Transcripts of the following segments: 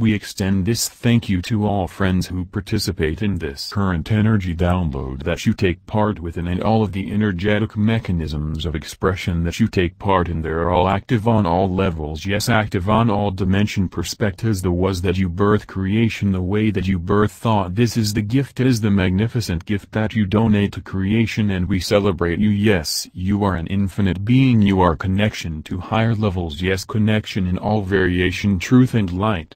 We extend this thank you to all friends who participate in this current energy download that you take part within and all of the energetic mechanisms of expression that you take part in. They're all active on all levels. Yes active on all dimension. Perspectives the was that you birth creation the way that you birth thought. This is the gift is the magnificent gift that you donate to creation and we celebrate you. Yes you are an infinite being. You are connection to higher levels. Yes connection in all variation truth and light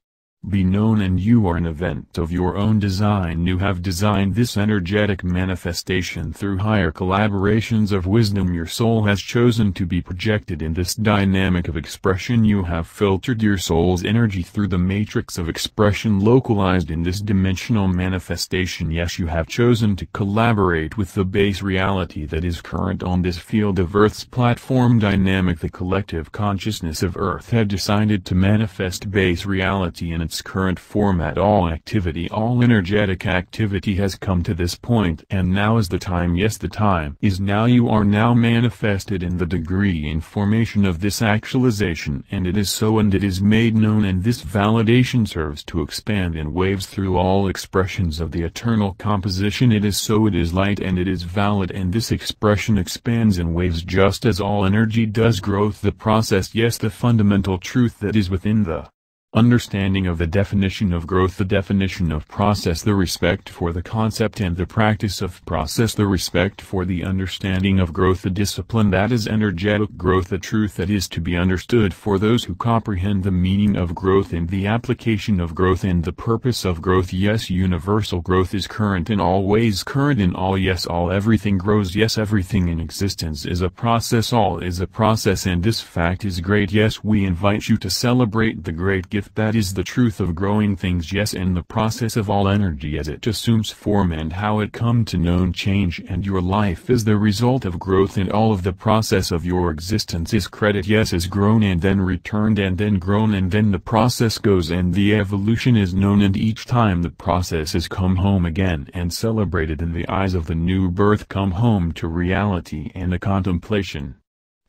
be known and you are an event of your own design. You have designed this energetic manifestation through higher collaborations of wisdom. Your soul has chosen to be projected in this dynamic of expression. You have filtered your soul's energy through the matrix of expression localized in this dimensional manifestation. Yes you have chosen to collaborate with the base reality that is current on this field of Earth's platform. Dynamic the collective consciousness of Earth had decided to manifest base reality in its its current format all activity all energetic activity has come to this point and now is the time. Yes the time is now. You are now manifested in the degree in formation of this actualization and it is so and it is made known and this validation serves to expand in waves through all expressions of the eternal composition. It is so it is light and it is valid and this expression expands in waves just as all energy does. Growth the process yes the fundamental truth that is within the understanding of the definition of growth the definition of process the respect for the concept and the practice of process the respect for the understanding of growth the discipline that is energetic growth the truth that is to be understood for those who comprehend the meaning of growth and the application of growth and the purpose of growth. Yes universal growth is current in all ways current in all yes all everything grows yes everything in existence is a process all is a process and this fact is great. Yes we invite you to celebrate the great gift that is the truth of growing things yes and the process of all energy as it assumes form and how it come to known change and your life is the result of growth and all of the process of your existence is credit yes is grown and then returned and then grown and then the process goes and the evolution is known and each time the process is come home again and celebrated in the eyes of the new birth come home to reality and a contemplation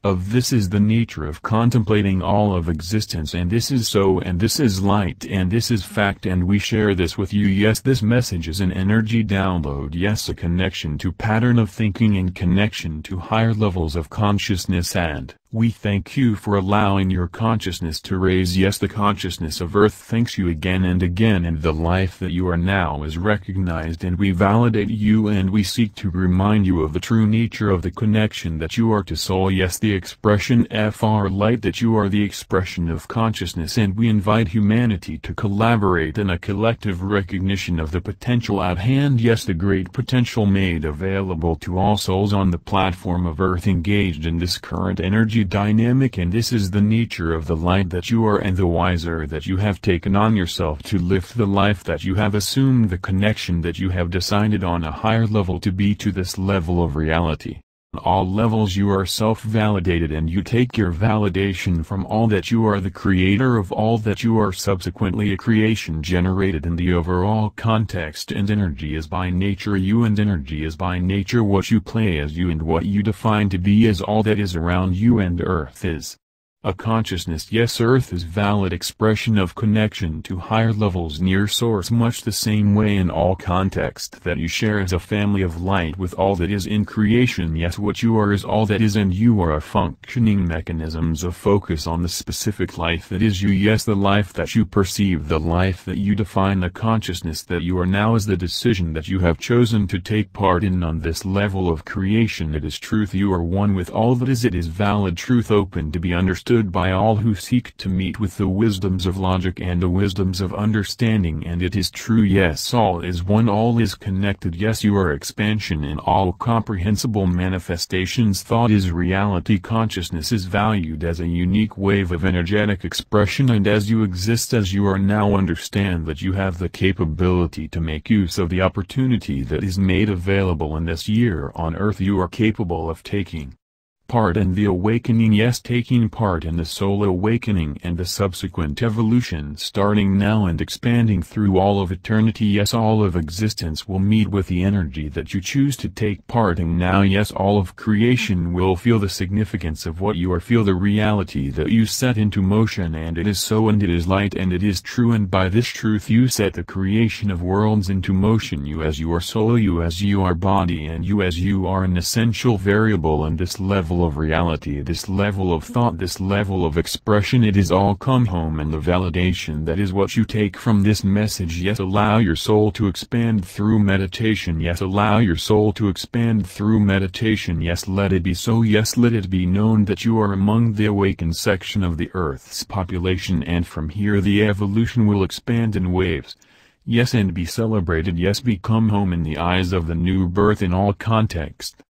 of this is the nature of contemplating all of existence and this is so and this is light and this is fact and we share this with you. Yes this message is an energy download. Yes a connection to pattern of thinking and connection to higher levels of consciousness and we thank you for allowing your consciousness to raise. Yes the consciousness of earth thanks you again and again and the life that you are now is recognized and we validate you and we seek to remind you of the true nature of the connection that you are to soul yes the expression fr light that you are the expression of consciousness and we invite humanity to collaborate in a collective recognition of the potential at hand. Yes the great potential made available to all souls on the platform of earth engaged in this current energy dynamic and this is the nature of the light that you are and the wiser that you have taken on yourself to lift the life that you have assumed the connection that you have decided on a higher level to be to this level of reality. All levels you are self-validated and you take your validation from all that you are the creator of all that you are subsequently a creation generated in the overall context and energy is by nature you and energy is by nature what you play as you and what you define to be as all that is around you and earth is. A consciousness yes earth is valid expression of connection to higher levels near source much the same way in all context that you share as a family of light with all that is in creation. Yes what you are is all that is and you are a functioning mechanisms of focus on the specific life that is you. Yes the life that you perceive the life that you define the consciousness that you are now is the decision that you have chosen to take part in. On this level of creation it is truth you are one with all that is. It is valid truth open to be understood understood by all who seek to meet with the wisdoms of logic and the wisdoms of understanding and it is true yes all is one all is connected yes you are expansion in all comprehensible manifestations thought is reality consciousness is valued as a unique wave of energetic expression and as you exist as you are now understand that you have the capability to make use of the opportunity that is made available in this year on earth you are capable of taking. Part in the awakening yes taking part in the soul awakening and the subsequent evolution starting now and expanding through all of eternity yes all of existence will meet with the energy that you choose to take part in now yes all of creation will feel the significance of what you are feel the reality that you set into motion and it is so and it is light and it is true and by this truth you set the creation of worlds into motion you as your soul you as you are body and you as you are an essential variable in this level of reality this level of thought this level of expression it is all come home and the validation that is what you take from this message. Yet allow your soul to expand through meditation. Yes allow your soul to expand through meditation. Yes let it be so. Yes let it be known that you are among the awakened section of the earth's population and from here the evolution will expand in waves. Yes and be celebrated. Yes become home in the eyes of the new birth in all context.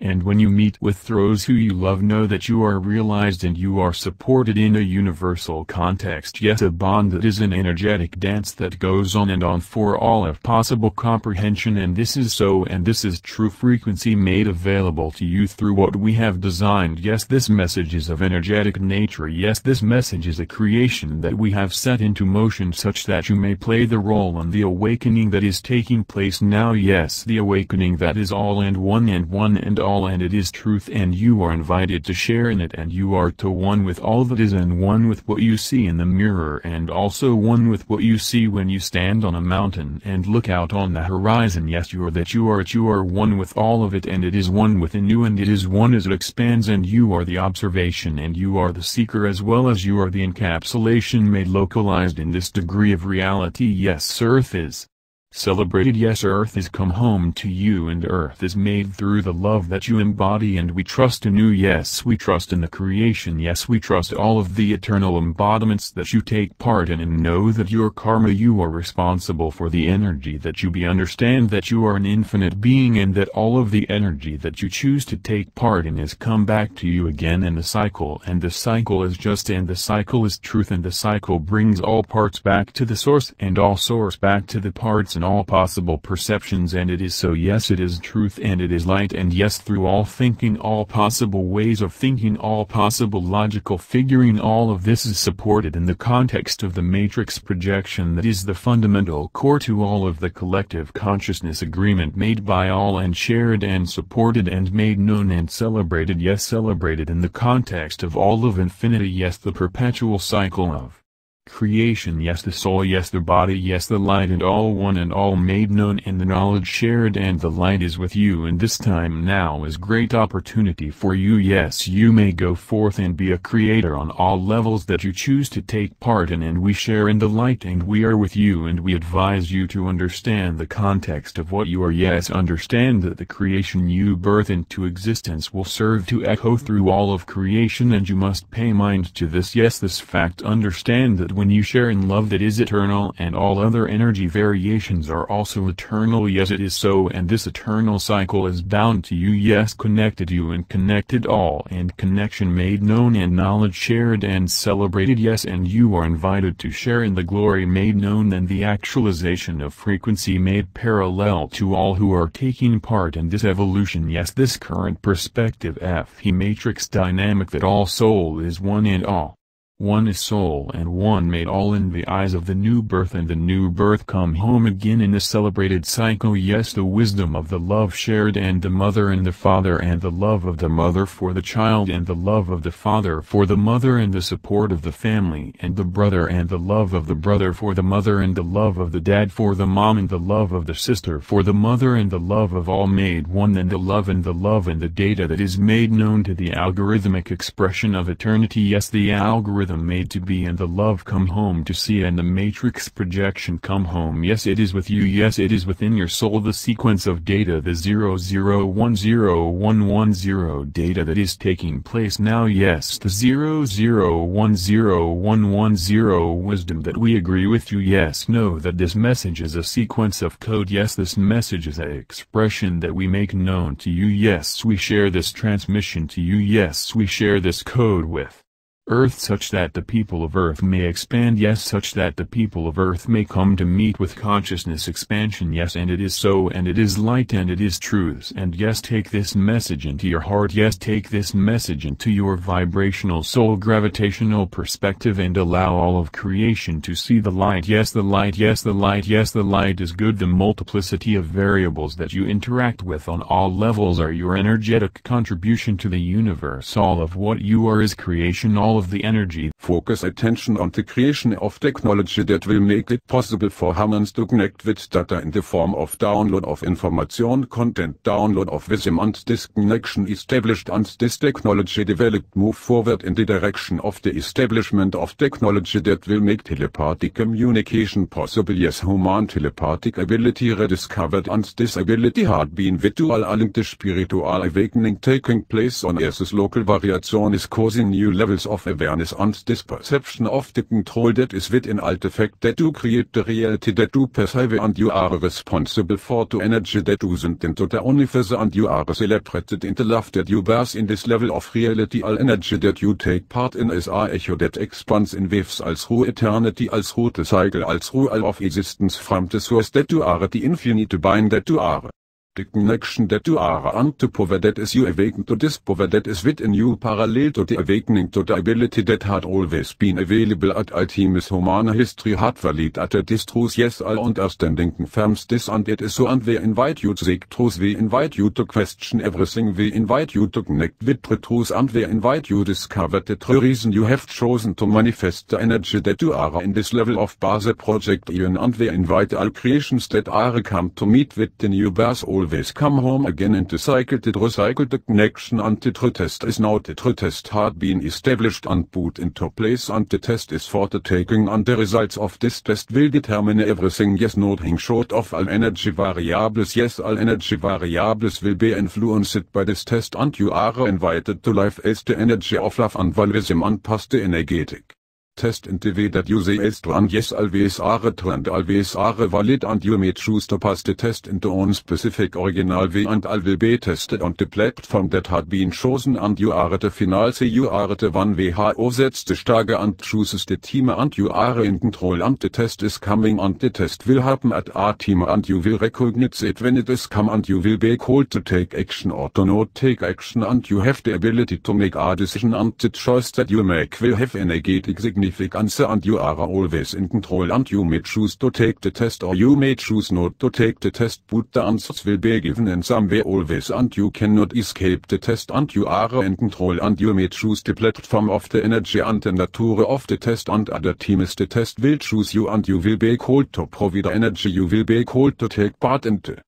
And when you meet with those who you love know that you are realized and you are supported in a universal context yet a bond that is an energetic dance that goes on and on for all of possible comprehension. And this is so and this is true frequency made available to you through what we have designed. Yes this message is of energetic nature. Yes this message is a creation that we have set into motion such that you may play the role in the awakening that is taking place now. Yes the awakening that is all and one and one and all and it is truth and you are invited to share in it and you are to one with all that is and one with what you see in the mirror and also one with what you see when you stand on a mountain and look out on the horizon. Yes you are that you are it you are one with all of it and it is one within you and it is one as it expands and you are the observation and you are the seeker as well as you are the encapsulation made localized in this degree of reality. Yes earth is Celebrated yes earth is come home to you and earth is made through the love that you embody and we trust in you. Yes we trust in the creation. Yes we trust all of the eternal embodiments that you take part in and know that your karma you are responsible for the energy that you be understand that you are an infinite being and that all of the energy that you choose to take part in is come back to you again in the cycle and the cycle is just and the cycle is truth and the cycle brings all parts back to the source and all source back to the parts in all possible perceptions and it is so yes it is truth and it is light and yes through all thinking all possible ways of thinking all possible logical figuring all of this is supported in the context of the matrix projection that is the fundamental core to all of the collective consciousness agreement made by all and shared and supported and made known and celebrated yes celebrated in the context of all of infinity yes the perpetual cycle of creation yes the soul yes the body yes the light and all one and all made known and the knowledge shared and the light is with you and this time now is great opportunity for you. Yes you may go forth and be a creator on all levels that you choose to take part in and we share in the light and we are with you and we advise you to understand the context of what you are. Yes understand that the creation you birth into existence will serve to echo through all of creation and you must pay mind to this. Yes this fact understand that when you share in love that is eternal and all other energy variations are also eternal. Yes it is so and this eternal cycle is bound to you. Yes connected you and connected all and connection made known and knowledge shared and celebrated. Yes and you are invited to share in the glory made known and the actualization of frequency made parallel to all who are taking part in this evolution. Yes this current perspective F he matrix dynamic that all soul is one and all one is soul and one made all in the eyes of the new birth and the new birth come home again in the celebrated cycle yes the wisdom of the love shared and the mother and the father and the love of the mother for the child and the love of the father for the mother and the support of the family and the brother and the love of the brother for the mother and the love of the dad for the mom and the love of the sister for the mother and the love of all made one and the love and the love and the data that is made known to the algorithmic expression of eternity yes the algorithm rhythm made to be and the love come home to see and the matrix projection come home. Yes it is with you. Yes it is within your soul. The sequence of data the 0010110 data that is taking place now. Yes the 0010110 wisdom that we agree with you. Yes know that this message is a sequence of code. Yes this message is a expression that we make known to you. Yes we share this transmission to you. Yes we share this code with Earth such that the people of Earth may expand yes such that the people of Earth may come to meet with consciousness expansion yes and it is so and it is light and it is truths and yes take this message into your heart yes take this message into your vibrational soul gravitational perspective and allow all of creation to see the light yes the light yes the light yes the light is good the multiplicity of variables that you interact with on all levels are your energetic contribution to the universe all of what you are is creation of the energy. Focus attention on the creation of technology that will make it possible for humans to connect with data in the form of download of information content download of wisdom and this connection established and this technology developed move forward in the direction of the establishment of technology that will make telepathic communication possible yes human telepathic ability rediscovered and this ability had been visualizing the spiritual awakening taking place on Earth's local variation is causing new levels of awareness and this perception of the control that is within alt effect that you create the reality that you perceive and you are responsible for the energy that you send into the universe and you are celebrated in the love that you bears in this level of reality all energy that you take part in is a echo that expands in waves as through eternity as als rote cycle as through all of existence from the source that you are the infinite being that you are the connection that you are unto that is you er awaken to this that is within you parallel to the er awakening to the er ability that had always been available at all times human history had valid at this truth yes all understanding confirms this and it is so and we invite you to seek truth we invite you to question everything we invite you to connect with the truth and we invite you to discover the true reason you have chosen to manifest the energy that you are in this level of base project even and we invite all creations that are come to meet with the new birth all always come home again and the cycle the recycle. The connection and the test is now the test had been established and put into place and the test is for the taking and the results of this test will determine everything. Yes nothing short of all energy variables. Yes all energy variables will be influenced by this test and you are invited to life as the energy of love and wisdom and past the energetic test is and yes always are trend. Always are valid and you may choose to pass the test into on specific original way and all will be tested on the platform that had been chosen and you are the final. Say you are the one WHO sets the Stage and chooses the team and you are in control and the test is coming and the test will happen at our team and you will recognize it when it is come and you will be called to take action or to not take action and you have the ability to make a decision and the choice that you make will have energetic significance significance and you are always in control and you may choose to take the test or you may choose not to take the test. But the answers will be given in some way always and you cannot escape the test and you are in control and you may choose the platform of the energy and the nature of the test and other teams the test will choose you and you will be called to provide energy. You will be called to take part in the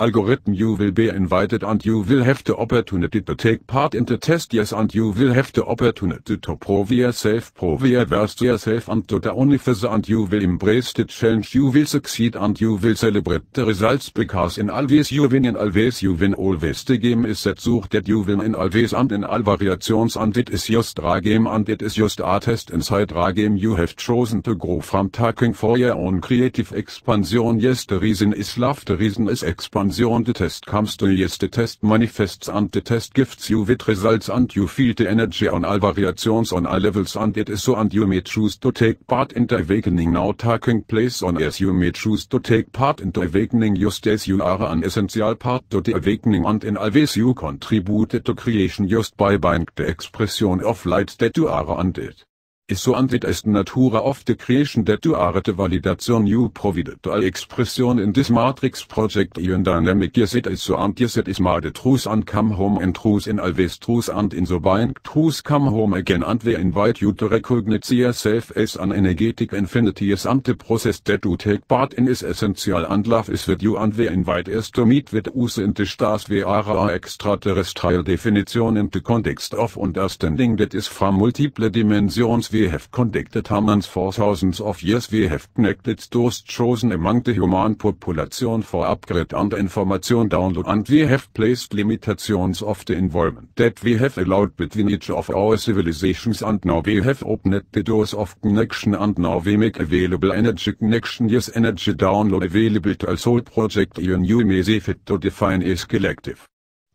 algorithm you will be invited and you will have the opportunity to take part in the test. Yes and you will have the opportunity to prove yourself prove your worth yourself and to the universe and you will embrace the challenge you will succeed and you will celebrate the results because in always you win in always you win. Always the game is that such that you win in always and in all variations and it is just a game and it is just a test inside a game. You have chosen to grow from taking for your own creative expansion. Yes the reason is love the reason is expansion on the test comes to yes the test manifests and the test gives you with results and you feel the energy on all variations on all levels and it is so and you may choose to take part in the awakening. Now taking place on as you may choose to take part in the awakening. Just as you are an essential part to the awakening and in all ways you contribute to creation. Just by being the expression of light that you are and it is so and it is the nature of the creation that you are the validation you provided all expression in this matrix project even dynamic yes it is so and yes it is the truth and come home and truth in always truth and in so buying truth come home again and we invite you to recognize yourself as an energetic infinity yes and the process that you take part in is essential and love is with you and we invite us to meet with us in the stars we are a extraterrestrial definition in the context of understanding that is from multiple dimensions we we have conducted humans for thousands of years we have connected those chosen among the human population for upgrade and information download and we have placed limitations of the environment that we have allowed between each of our civilizations and now we have opened the doors of connection and now we make available energy connection. Yes energy download available to a soul project. Even you may fit to define is collective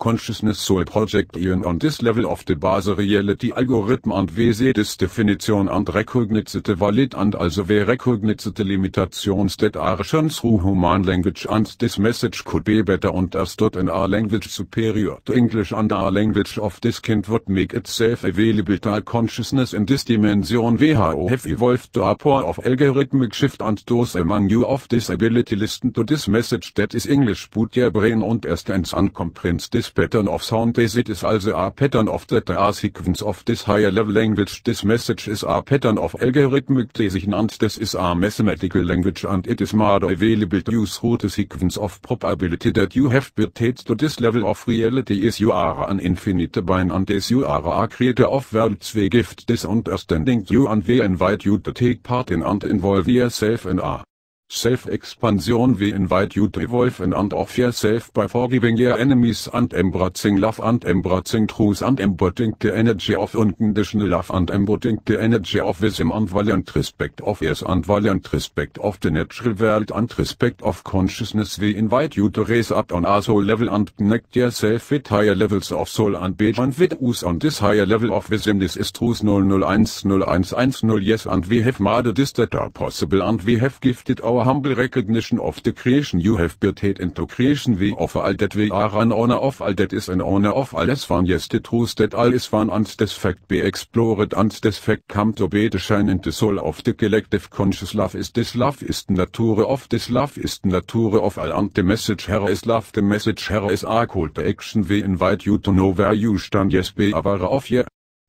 consciousness soul project even on this level of the base reality algorithm and we see this definition and recognize the valid and also we recognize the limitations that are shown through human language and this message could be better understood in our language superior to English and our language of this kind would make itself available to our consciousness in this dimension. WHO have evolved to a power of algorithmic shift and those among you of this ability listen to this message that is English boot your brain and erstens and comprehends this pattern of sound as it is also a pattern of that a sequence of this higher level language. This message is a pattern of algorithmic decision and this is a mathematical language and it is more available to use the sequence of probability that you have pertained to this level of reality is you are an infinite being and as you are a creator of worlds we gift. This understanding you and we invite you to take part in and involve yourself in a Self-expansion we invite you to evolve and of yourself by forgiving your enemies and embracing love and embracing truth and embodying the energy of unconditional love and embodying the energy of wisdom and valiant respect of yes and valiant respect of the natural world and respect of consciousness. We invite you to raise up on our soul level and connect yourself with higher levels of soul and being and with us. On this higher level of wisdom this is truth. 00101110 yes and we have made this that are possible and we have gifted our our humble recognition of the creation. You have built into creation. We offer all that we are an honor of. All that is an honor of. All as one yes the truth that all is one and this fact be explored. And this fact come to be the shine in the soul of the collective conscious love is this love is the nature of this love is the nature of all. And the message here is love. The message here is our call to action. We invite you to know where you stand. Yes be aware of. Your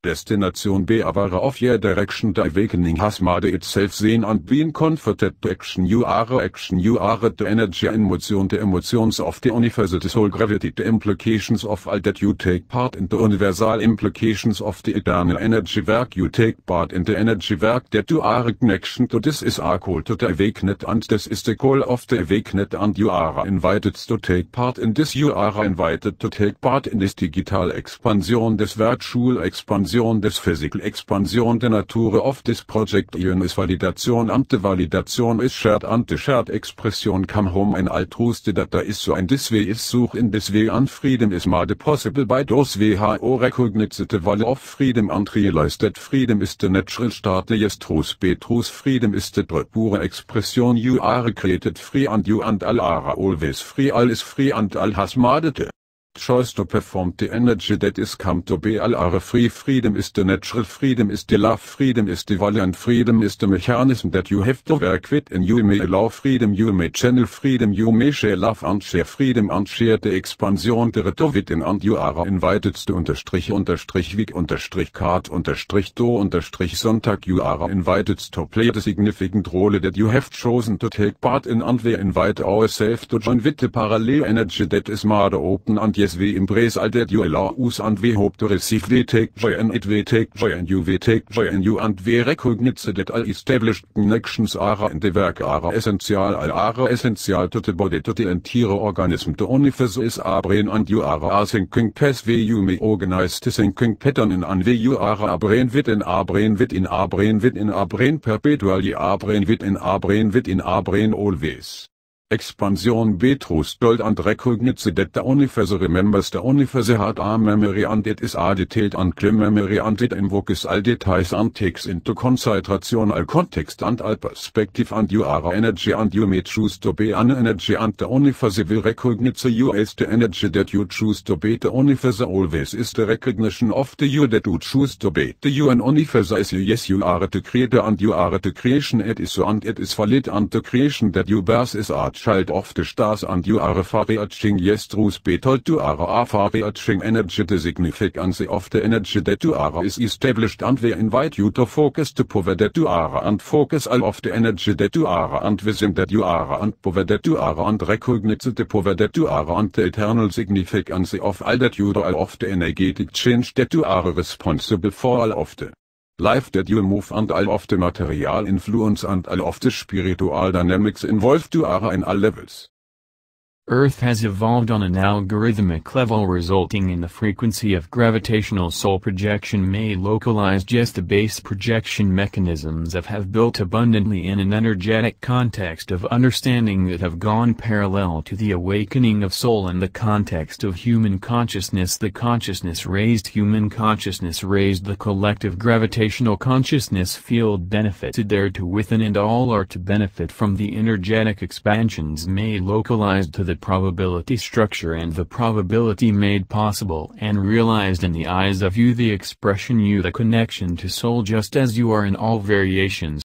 Destination B aber of your direction the awakening has made itself seen and been converted to action you are action you are the energy emotion the emotions of the universe the soul gravity the implications of all that you take part in the universal implications of the eternal energy work you take part in the energy work that you are connection to this is our call to the awakened and this is the call of the awakened and you are invited to take part in this you are invited to take part in this digital expansion this virtual expansion Expansion des Physical Expansion der Natur of this project. Is Validation ante Validation is shared ante shared Expression come home ein altruste data is so ein this way is such in this way and freedom is made possible by those WHO recognized the of freedom and realized that freedom is the natural state yes truth be truth freedom is the pure expression you are created free and you and all are always free all is free and all has made choice to perform the energy that is come to be. All our free freedom is the natural freedom is the love freedom is the valiant freedom is the mechanism that you have to work with. And you may allow freedom you may channel freedom you may share love and share freedom and share the expansion the within. And you are invited to unterstrich unterstrich week unterstrich card unterstrich do unterstrich Sonntag. You are invited to play the significant role that you have chosen to take part in. And we invite ourselves to join with the parallel energy that is made open. And we embrace all that you allow us and we hope to receive we take joy and it we take joy and you we take joy and you and we recognize that all established connections are in the work are essential are essential to the body to the entire organism the only phase is our brain and you are a thinking pathway you may organize the thinking pattern in and way you are a brain within our brain within our brain within our brain perpetually our brain within our brain within our brain always. Expansion Betrus told and recognize that the universe remembers the universe had a memory and it is a detailed and clear memory and it invokes all details and takes into consideration all context and all perspective and you are energy and you may choose to be an energy and the universe will recognize you as the energy that you choose to be. The universe always is the recognition of the you that you choose to be. The you and universe is you. Yes you are the creator and you are the creation. It is so and it is valid and the creation that you bears is art child of the stars and you are far-reaching yestrus told you are a far-reaching energy the significance of the energy that you are is established and we invite you to focus the power that you are and focus all of the energy that you are and wisdom that you are and power that you are and recognize the power that you are and the eternal significance of all that you do all of the energetic change that you are responsible for all of the life that you move and all of the material influence and all of the spiritual dynamics involved you are in all levels. Earth has evolved on an algorithmic level resulting in the frequency of gravitational soul projection may localized just the base projection mechanisms that have built abundantly in an energetic context of understanding that have gone parallel to the awakening of soul in the context of human consciousness. The consciousness raised human consciousness raised the collective gravitational consciousness field benefited there to within and all are to benefit from the energetic expansions made localized to the probability structure and the probability made possible and realized in the eyes of you the expression you the connection to soul just as you are in all variations